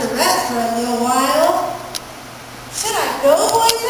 to for a little while. Should I go, boys?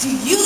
Do you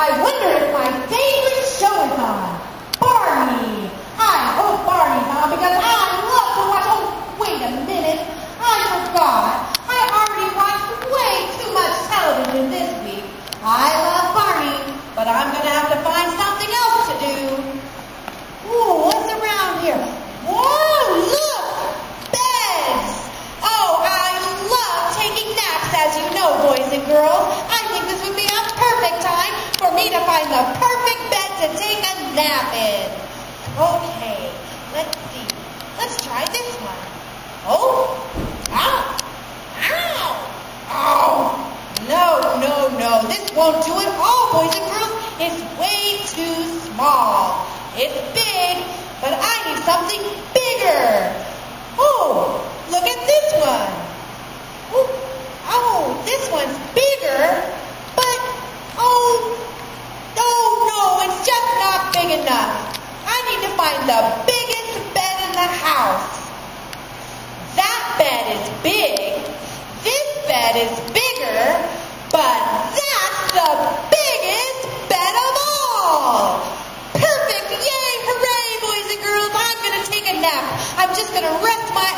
I would nap in. Okay, let's see. Let's try this one. Oh, ah, ow, ow, ow. No, no, no, this won't do at all, boys and girls. It's way too small. It's big, but I need something bigger. Oh, look at this one. Oh, oh this one's bigger, but oh, no, no, it's just not big enough. I need to find the biggest bed in the house. That bed is big. This bed is bigger, but that's the biggest bed of all. Perfect! Yay! Hooray, boys and girls! I'm gonna take a nap. I'm just gonna rest my